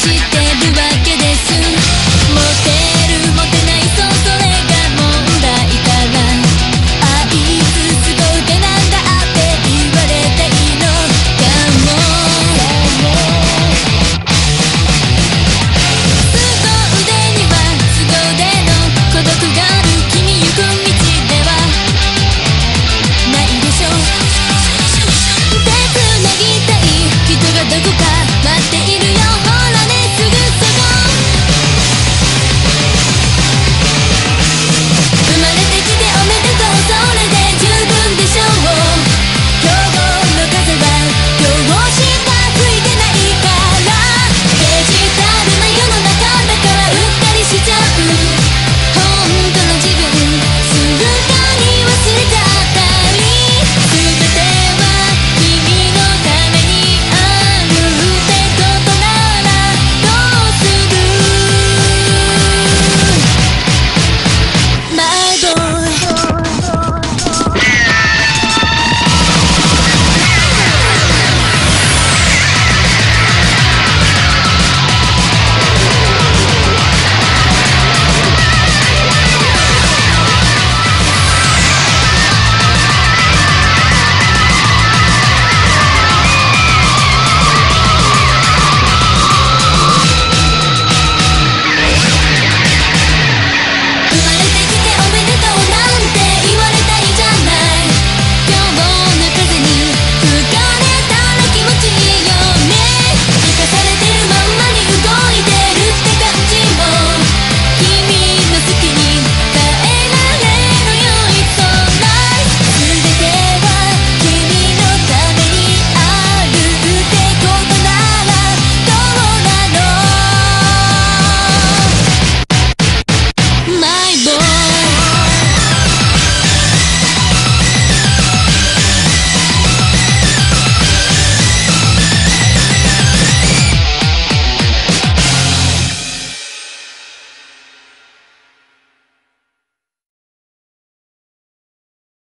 して